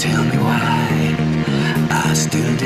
tell me why I still